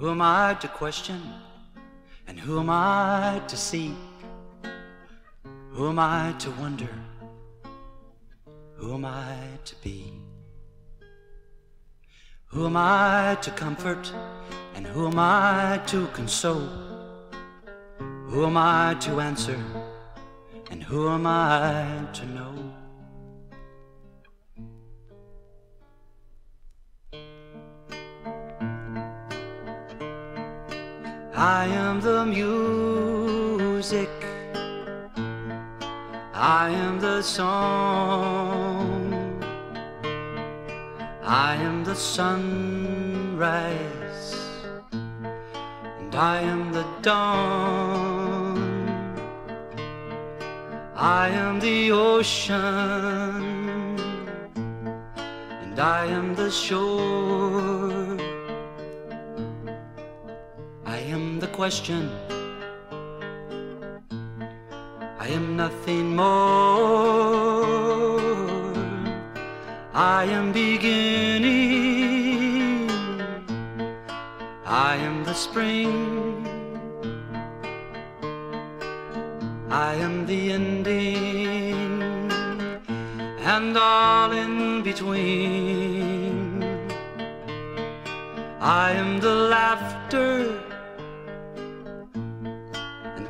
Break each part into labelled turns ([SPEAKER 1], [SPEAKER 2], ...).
[SPEAKER 1] Who am I to question? And who am I to seek? Who am I to wonder? Who am I to be? Who am I to comfort? And who am I to console? Who am I to answer? And who am I to know? I am the music. I am the song. I am the sunrise. And I am the dawn. I am the ocean. And I am the shore. Question. I am nothing more. I am beginning. I am the spring. I am the ending. And all in between. I am the laughter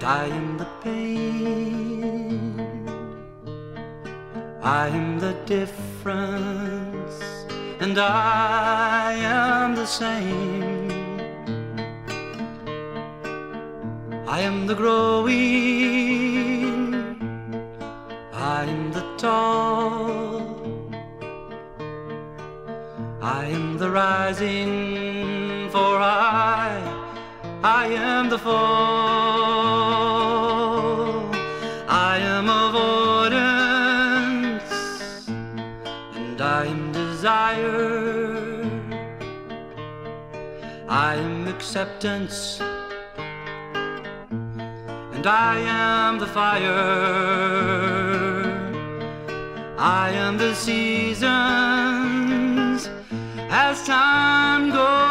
[SPEAKER 1] I am the pain. I am the difference, and I am the same. I am the growing, I am the tall, I am the rising, for I, I am the fall. Acceptance, and I am the fire. I am the seasons as time goes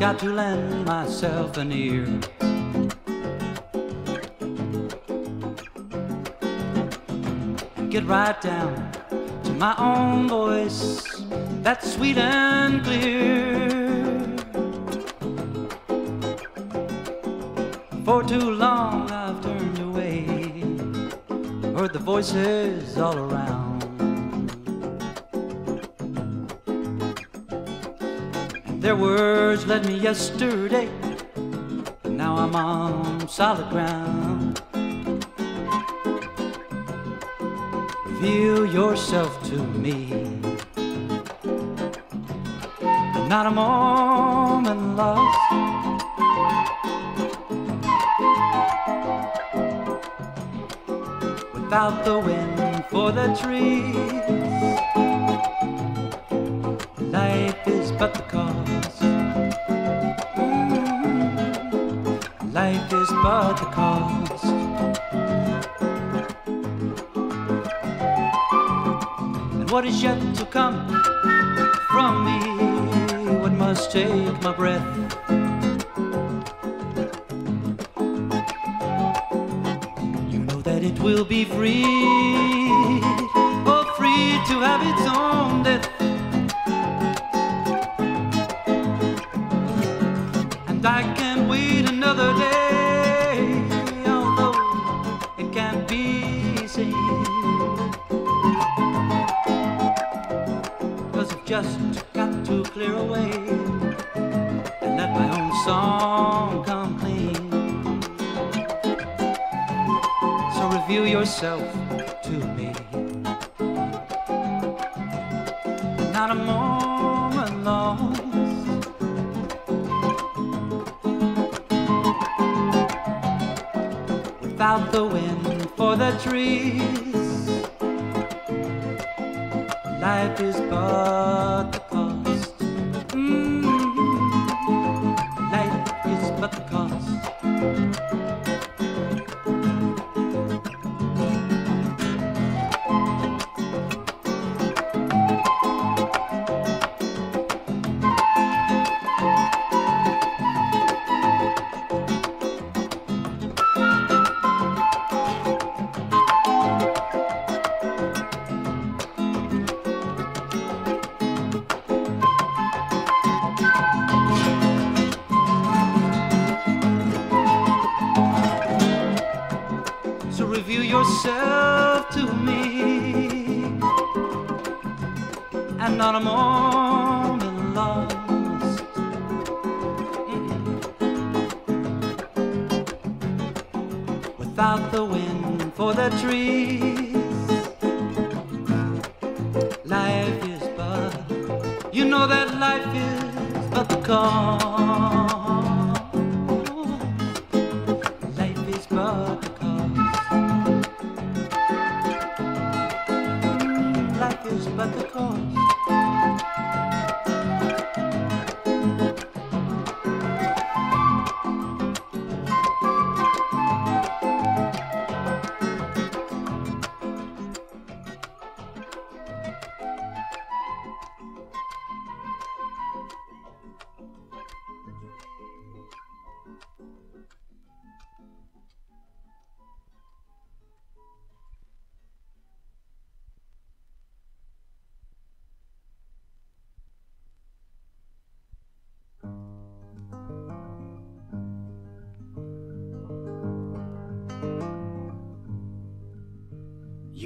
[SPEAKER 1] got to lend myself an ear. Get right down to my own voice that's sweet and clear. For too long I've turned away, heard the voices all around. Their words led me yesterday, but now I'm on solid ground. Reveal yourself to me. Not a moment lost. Without the wind for the trees, is but the cost. And what is yet to come from me? What must take my breath? You know that it will be free, oh, free to have its own Review yourself to me. Not a moment lost. Without the wind for the trees, life is but yourself to me and not a moment lost. Without the wind for the trees, life is but you know that life is but the call.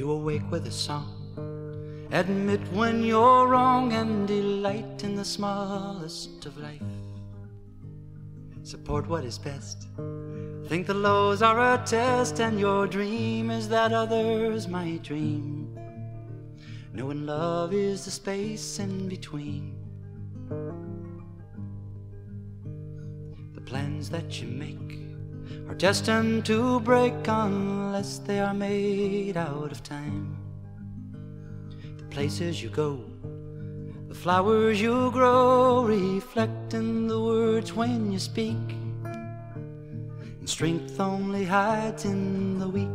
[SPEAKER 1] You awake with a song. Admit when you're wrong and delight in the smallest of life. Support what is best. Think the lows are a test, and your dream is that others might dream. Knowing love is the space in between. The plans that you make are destined to break unless they are made out of time. The places you go, the flowers you grow, reflecting the words when you speak. And strength only hides in the weak.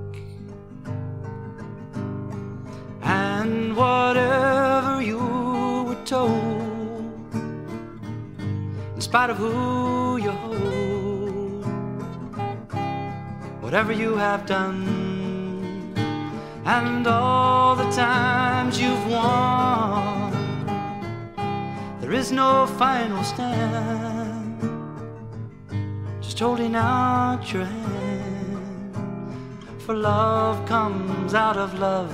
[SPEAKER 1] And whatever you were told, in spite of who you hold, whatever you have done, and all the times you've won, there is no final stand. Just holding out your hand, for love comes out of love,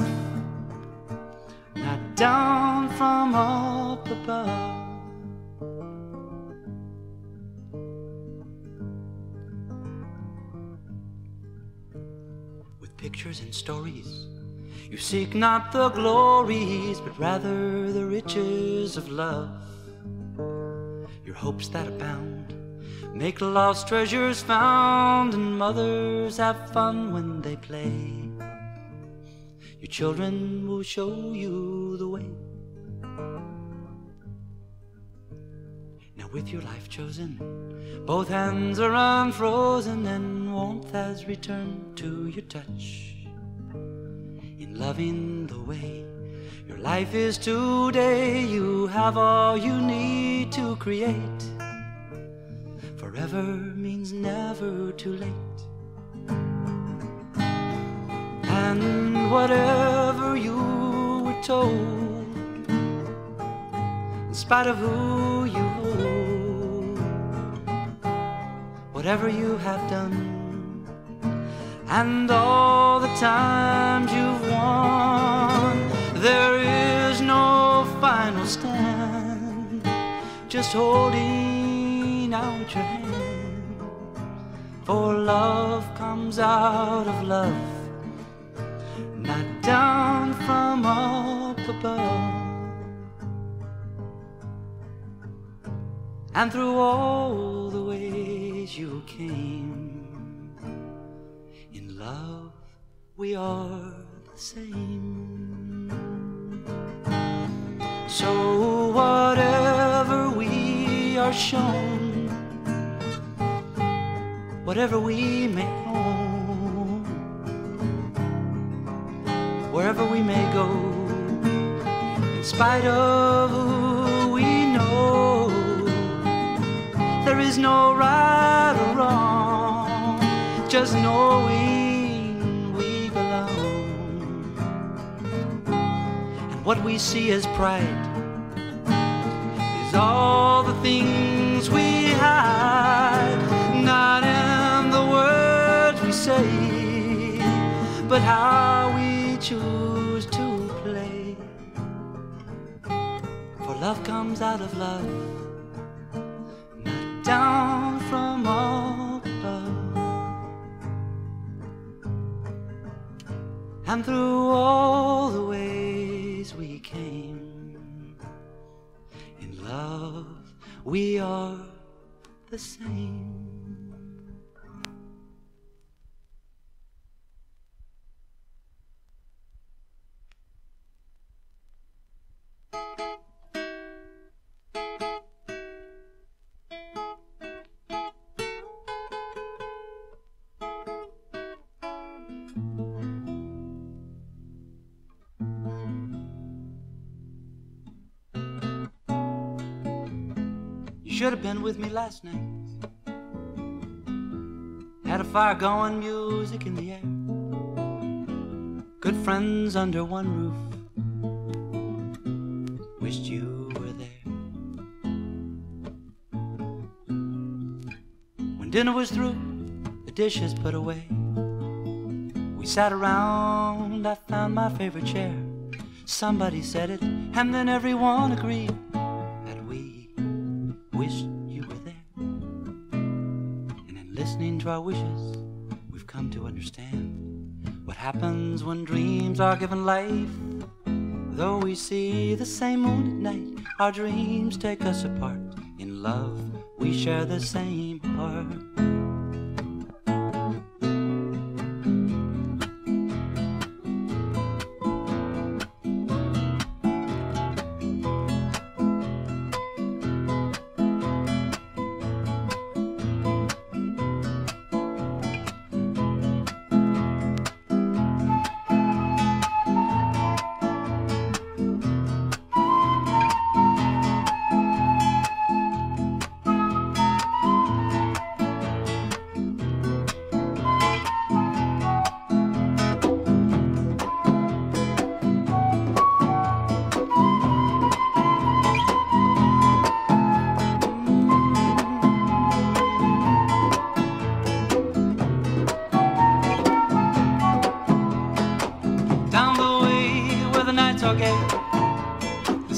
[SPEAKER 1] not down from up above. Pictures and stories. You seek not the glories, but rather the riches of love. Your hopes that abound make lost treasures found, and mothers have fun when they play. Your children will show you the way. With your life chosen, both hands are unfrozen, and warmth has returned to your touch. In loving the way your life is today, you have all you need to create. Forever means never too late. And whatever you were told, spite of who you hold, whatever you have done and all the times you've won. There is no final stand, just holding out your hand. For love comes out of love, not down from up above. And through all the ways you came In love, we are the same. So, whatever we are shown, whatever we may own, wherever we may go, in spite of is no right or wrong, just knowing. We belong. And what we see as pride is all the things we hide, not in the words we say, but how we choose to play. For love comes out of love, down from up above. And through all the ways we came. In love, we are the same. With me last night. Had a fire going, music in the air. Good friends under one roof. Wished you were there. When dinner was through, the dishes put away. We sat around, I found my favorite chair. Somebody said it, and then everyone agreed listening to our wishes, we've come to understand what happens when dreams are given life. Though we see the same moon at night, our dreams take us apart. In love, we share the same heart.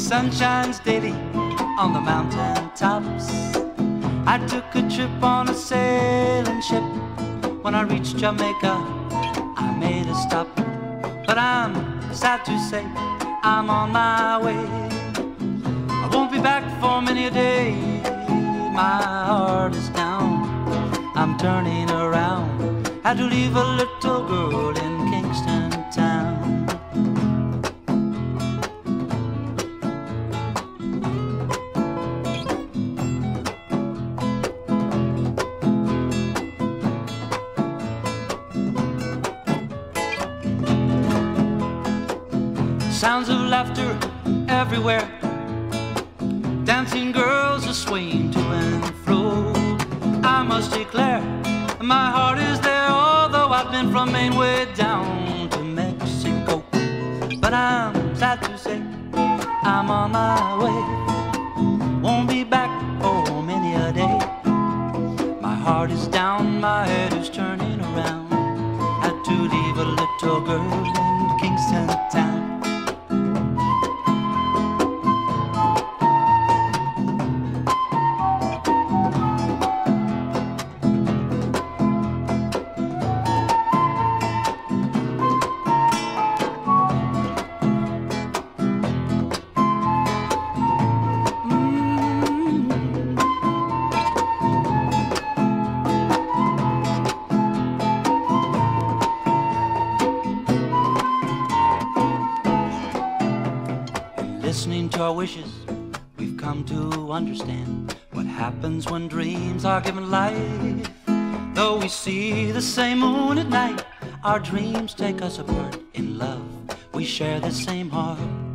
[SPEAKER 1] Sun shines daily on the mountain tops. I took a trip on a sailing ship. When I reached Jamaica, I made a stop. But I'm sad to say, I'm on my way. I won't be back for many a day. My heart is down. I'm turning around. Had to leave a little girl in Kingston laughter everywhere. Dancing girls are swaying to and fro. I must declare, my heart is there, although I've been from Maine way down to Mexico. But I'm sad to say, I'm on my way. Won't be back for many a day. My heart is down, my head same moon at night, our dreams take us apart. In love, we share the same heart.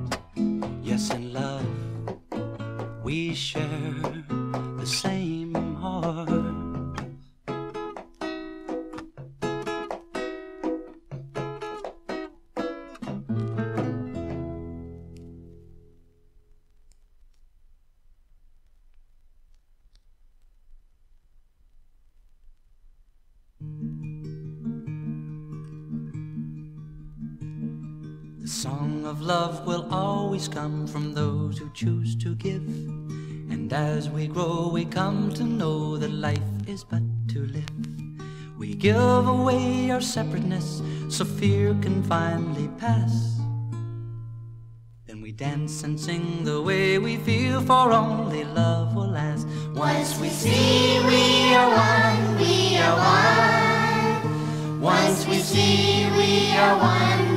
[SPEAKER 1] Give. And as we grow, we come to know that life is but to live. We give away our separateness so fear can finally pass. Then we dance and sing the way we feel, for only love will last.
[SPEAKER 2] Once we see we are one, we are one. Once we see we are one,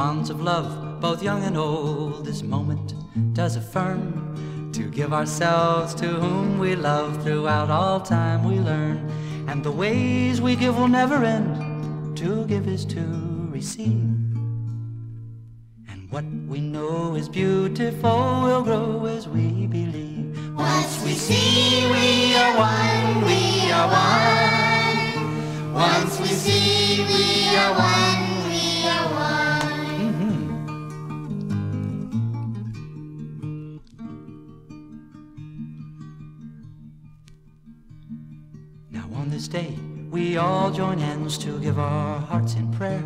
[SPEAKER 1] bonds of love, both young and old, this moment does affirm to give ourselves to whom we love throughout all time we learn. And the ways we give will never end. To give is to receive. And what we know is beautiful will grow as we believe.
[SPEAKER 2] Once we see we are one, we are one. Once we see we are one,
[SPEAKER 1] Day, we all join hands to give our hearts in prayer.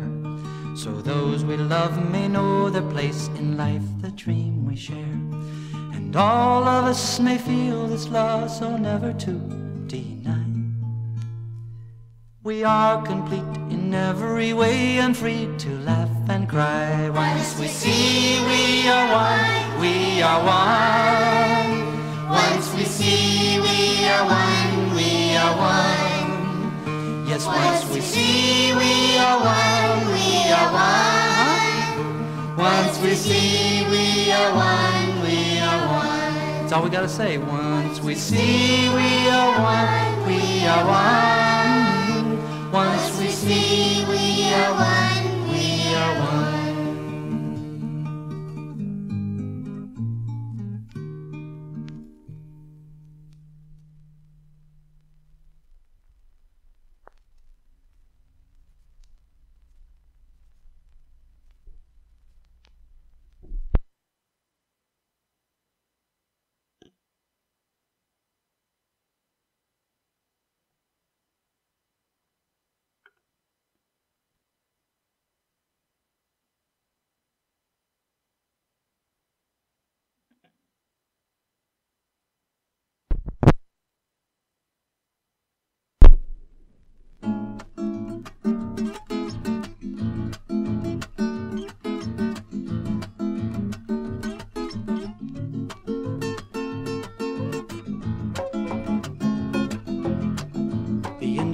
[SPEAKER 1] So those we love may know their place in life, the dream we share. And all of us may feel this love so never to deny. We are complete in every way and free to laugh and cry. Once we see we are one, we are one.
[SPEAKER 2] Once we see we are one, we are one.
[SPEAKER 1] Yes,
[SPEAKER 2] Once we see we are one, we are one. Once we see we are one, we are one.
[SPEAKER 1] That's all we gotta say. Once we see we are one, we are one. Once we see we are one, we are one.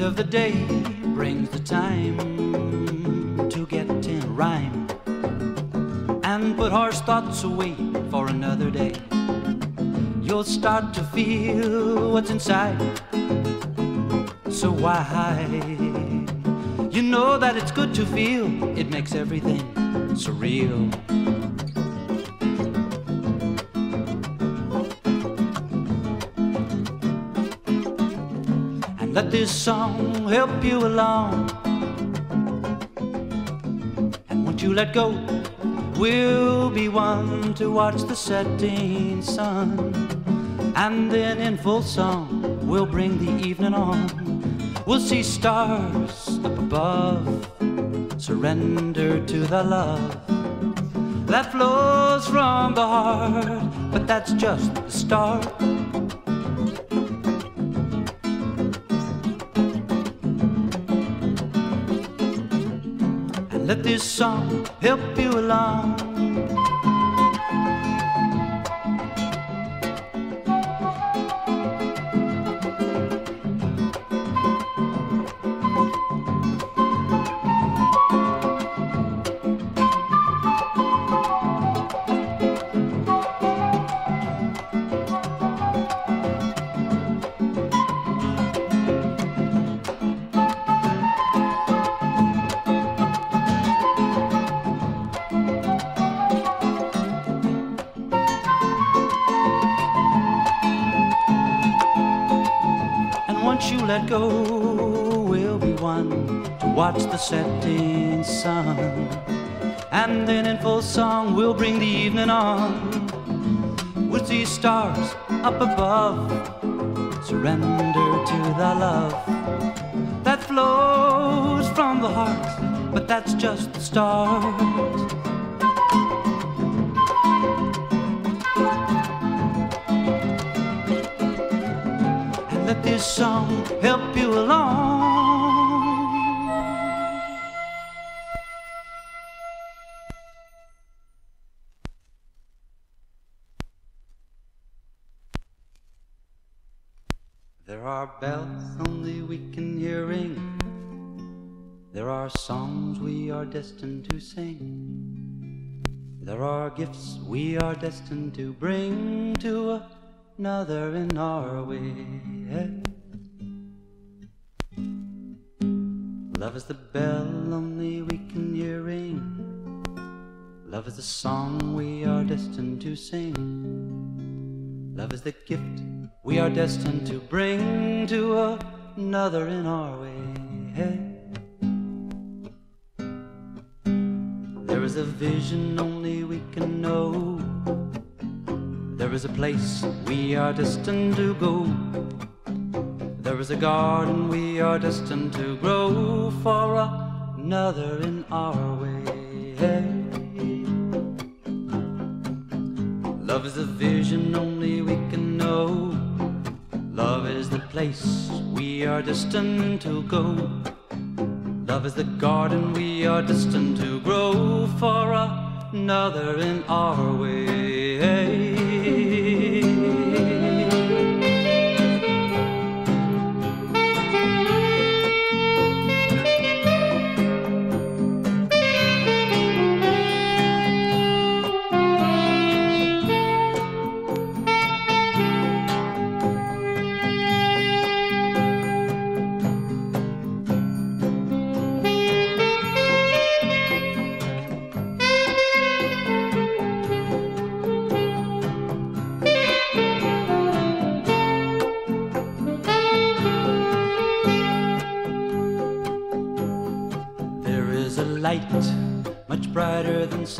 [SPEAKER 1] Of the day brings the time to get in rhyme and put harsh thoughts away for another day. You'll start to feel what's inside. So why? You know that it's good to feel, it makes everything surreal. Let this song help you along. And once you let go, we'll be one to watch the setting sun. And then in full song, we'll bring the evening on. We'll see stars up above, surrender to the love that flows from the heart. But that's just the start. Let this song help you along. Watch the setting sun. And then in full song, we'll bring the evening on. We'll see stars up above, surrender to the love that flows from the heart. But that's just the start. and let this song help you along. Bells only we can hear ring. There are songs we are destined to sing. There are gifts we are destined to bring to another in our way. Love is the bell only we can hear ring. Love is the song we are destined to sing. Love is the gift we are destined to bring to another in our way. There is a vision only we can know. There is a place we are destined to go. There is a garden we are destined to grow for another in our way. Love is a vision only know. Love is the place we are destined to go. Love is the garden we are destined to grow for another in our way.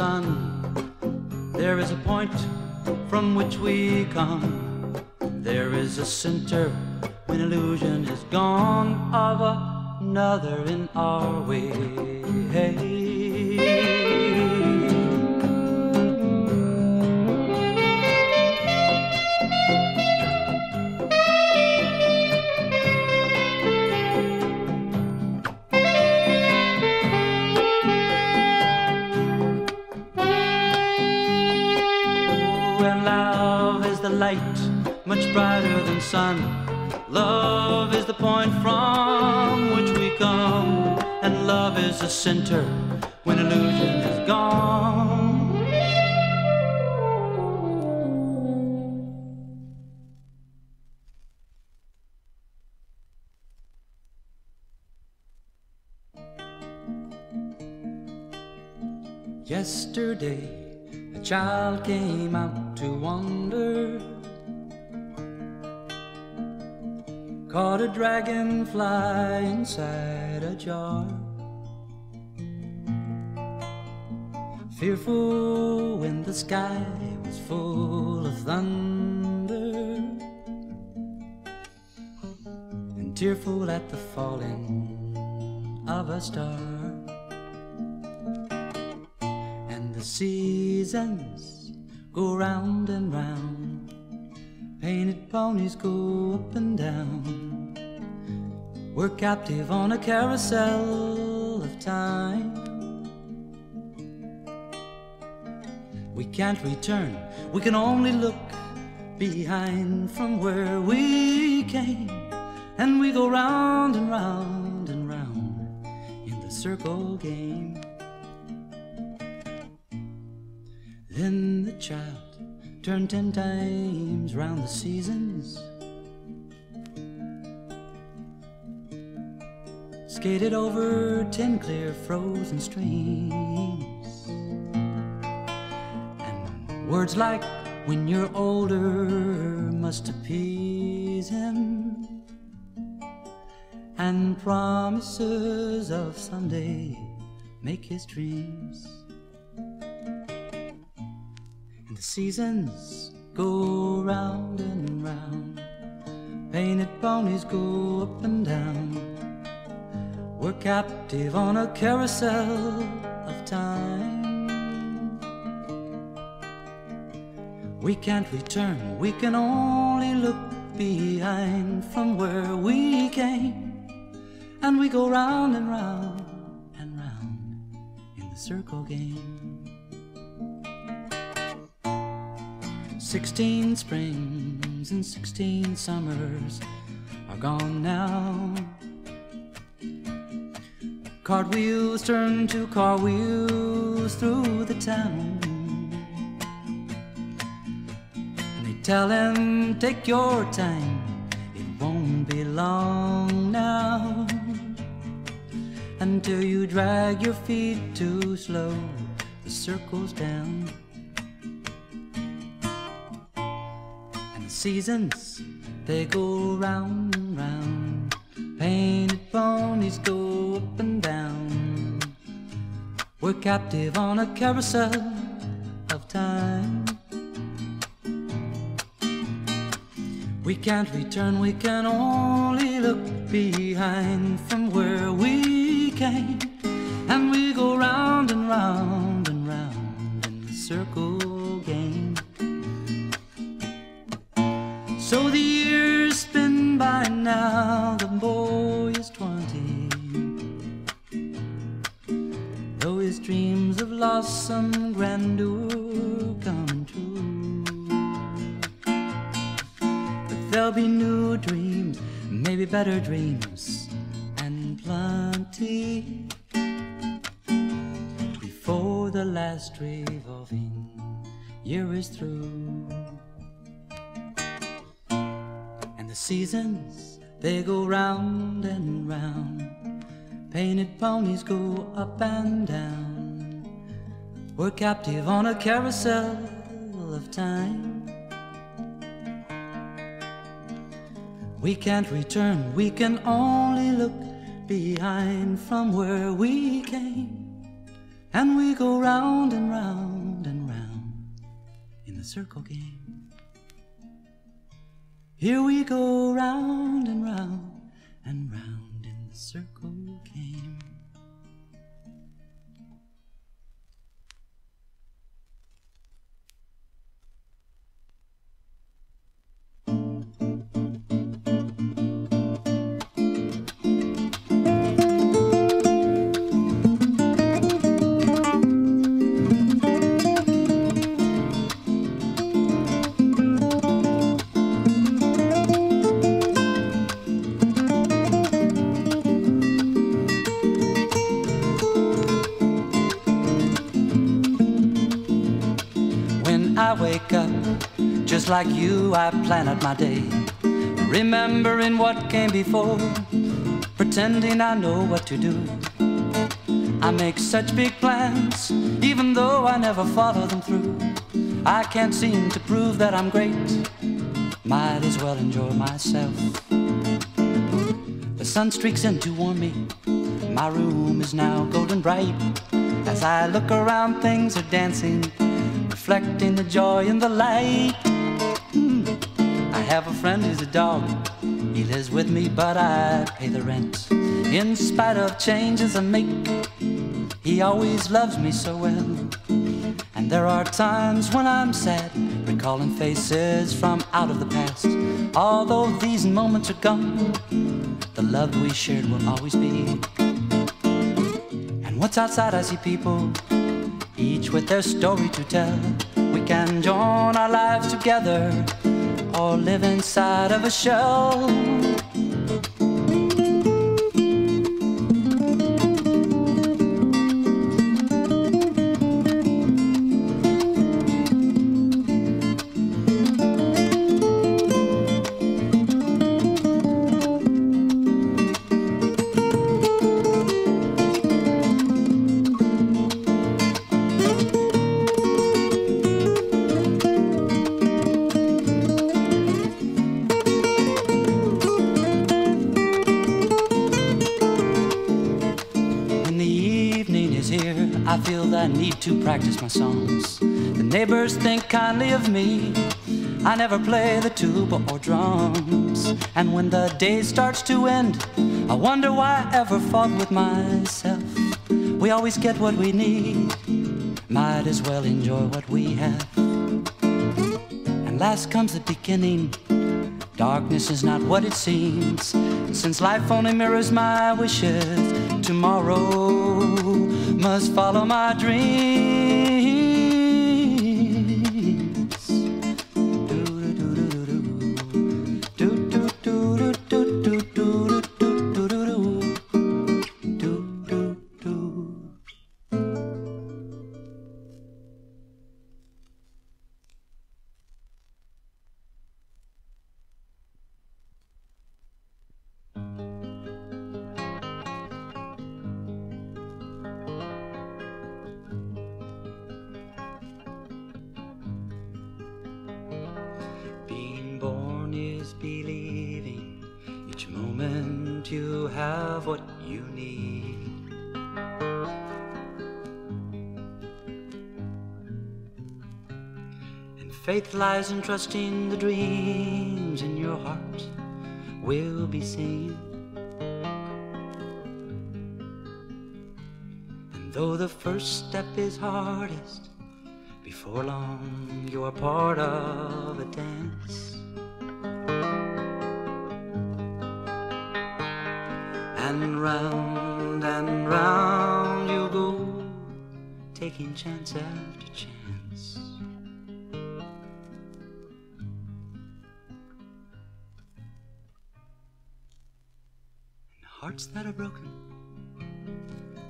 [SPEAKER 1] Sun. There is a point from which we come. There is a center when illusion is gone of another in our way. And much brighter than sun. Love is the point from which we come, and love is the center when illusion is gone. Yesterday, a child came out to wander. Caught a dragonfly inside a jar. Fearful when the sky was full of thunder, and tearful at the falling of a star. And the seasons go round and round, painted ponies go up and down. We're captive on a carousel of time. We can't return, we can only look behind from where we came. And we go round and round and round in the circle game. Then the child turned ten times round the seasons. Skated over ten clear frozen streams. And words like when you're older must appease him, and promises of someday make his dreams. The seasons go round and round, painted ponies go up and down. We're captive on a carousel of time. We can't return, we can only look behind from where we came. And we go round and round and round in the circle game. Sixteen springs and sixteen summers are gone now. Cartwheels turn to car wheels through the town. And they tell him, take your time, it won't be long now. Until you drag your feet too slow, the circle's down. Seasons, they go round and round. Painted ponies go up and down. We're captive on a carousel of time. We can't return, we can only look behind from where we came. And we go round and round and round in the now, the boy is twenty. Though his dreams of lost some grandeur come true. But there'll be new dreams, maybe better dreams, and plenty before the last revolving year is through. And the seasons, they go round and round. Painted ponies go up and down. We're captive on a carousel of time. We can't return, we can only look behind from where we came. And we go round and round and round in the circle game. Here we go round and round and round in the circle like you, I plan out my day. Remembering what came before, pretending I know what to do. I make such big plans, even though I never follow them through. I can't seem to prove that I'm great, might as well enjoy myself. The sun streaks in to warm me. My room is now golden bright. As I look around, things are dancing, reflecting the joy and the light. I have a friend who's a dog. He lives with me, but I pay the rent. In spite of changes I make, he always loves me so well. And there are times when I'm sad, recalling faces from out of the past. Although these moments are gone, the love we shared will always be. And what's outside, I see people, each with their story to tell. We can join our lives together or live inside of a shell. Songs. The neighbors think kindly of me. I never play the tuba or drums. And when the day starts to end, I wonder why I ever fought with myself. We always get what we need, might as well enjoy what we have. And last comes the beginning. Darkness is not what it seems. Since life only mirrors my wishes, tomorrow must follow my dreams. Lies in trusting the dreams in your heart will be seen. And though the first step is hardest, before long you're part of a dance. And round and round you go, taking chance hearts that are broken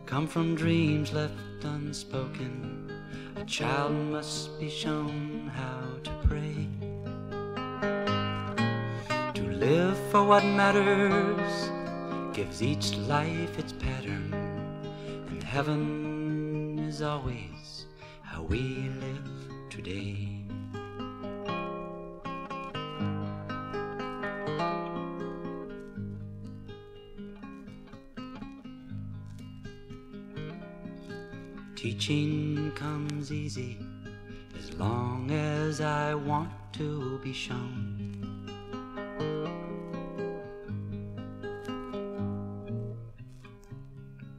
[SPEAKER 1] come from dreams left unspoken. A child must be shown how to pray. To live for what matters gives each life its pattern, and heaven is always how we live today. Teaching comes easy as long as I want to be shown.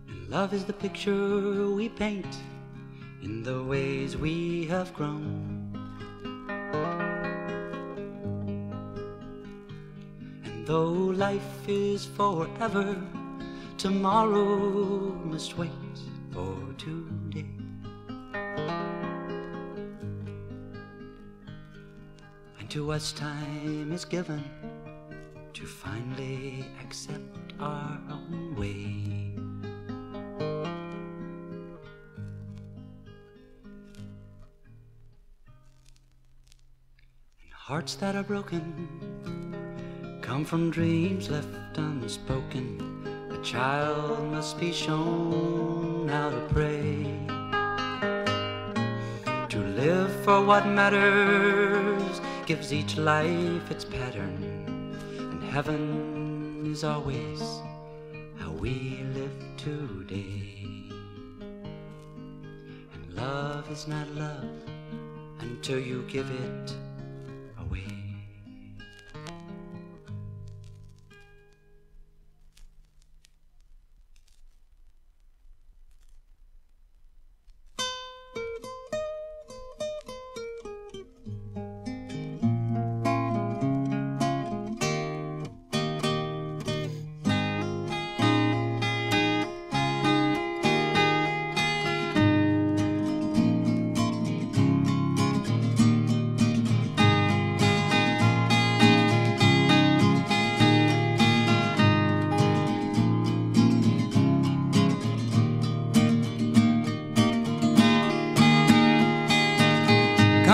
[SPEAKER 1] And love is the picture we paint in the ways we have grown. And though life is forever, tomorrow must wait to us, time is given to finally accept our own way. And hearts that are broken come from dreams left unspoken A child must be shown how to pray. To live for what matters gives each life its pattern, and heaven is always how we live today. And love is not love until you give it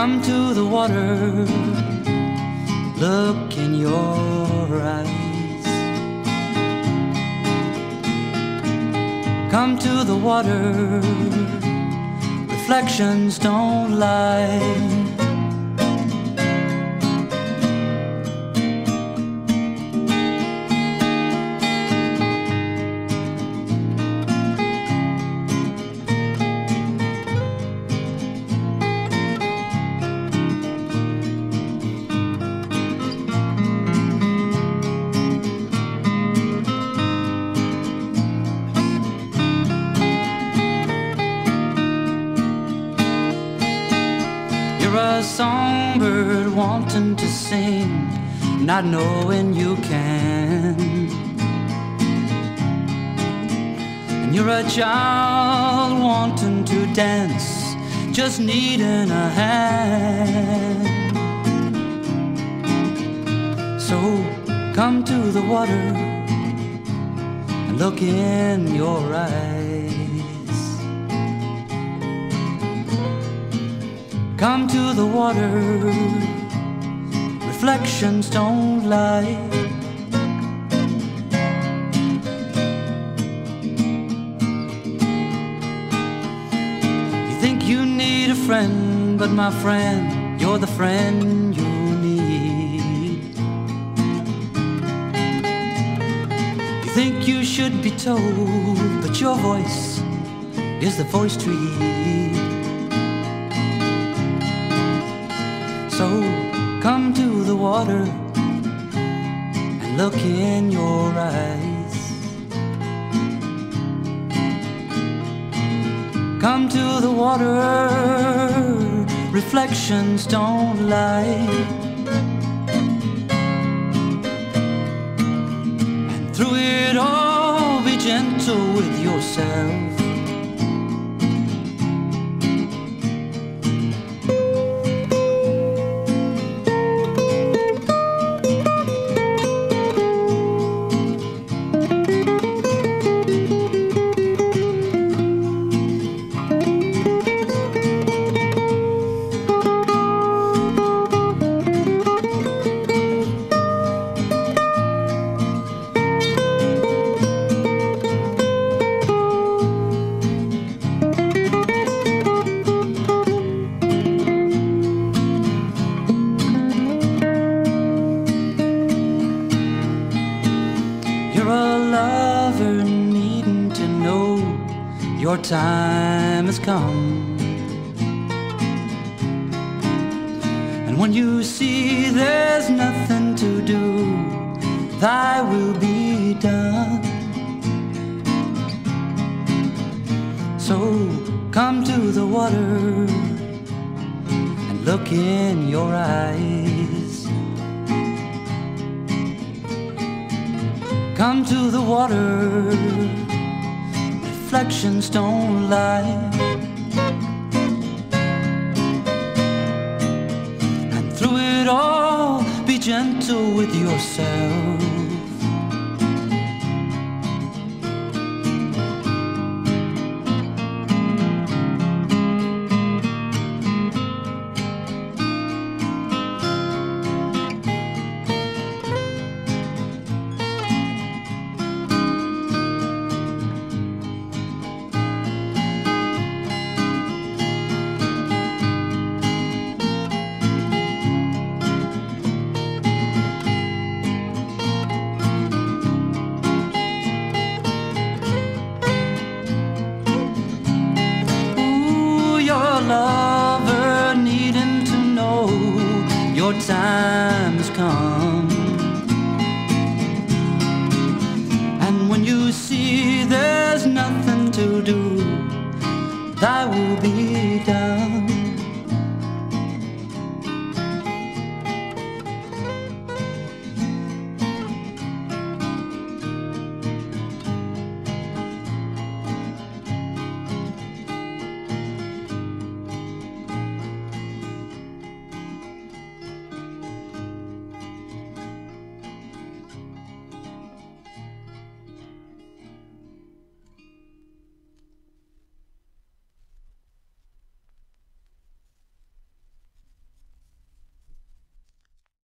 [SPEAKER 1] Come to the water, look in your eyes. Come to the water, reflections don't lie. Sing, not knowing you can. And you're a child wanting to dance, just needing a hand. So come to the water and look in your eyes. Come to the water, reflections don't lie. You think you need a friend, but my friend, you're the friend you need. You think you should be told, but your voice is the voice to heed. So come to water and look in your eyes. Come to the water, reflections don't lie. And through it all, be gentle with yourself.